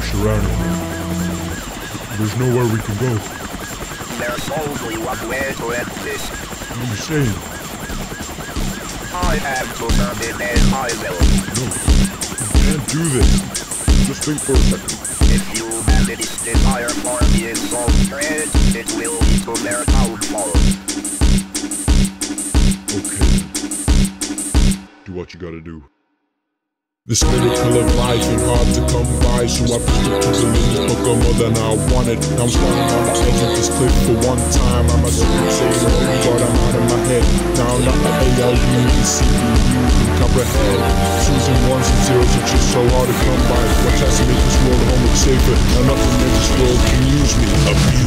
Surrounded. There's nowhere we can go. There's only one way to end this. What are you saying? I am to forbidden and I will. No. You can't do this. Just think for a second. If humanity's desire for is so great, it will be to their downfall. Okay. Do what you gotta do. This of life ain't hard to come by, so I pushed it to the limit, but go more than I wanted. I'm standing on the edge of this cliff for one time. I'm a saying, oh God, I'm out of my head. Now I'm not the ALU, the CPU, can comprehend. Choosing ones and zeros, it's just so hard to come by. What tries to make this world a home look safer, and nothing in this world can use me, abuse.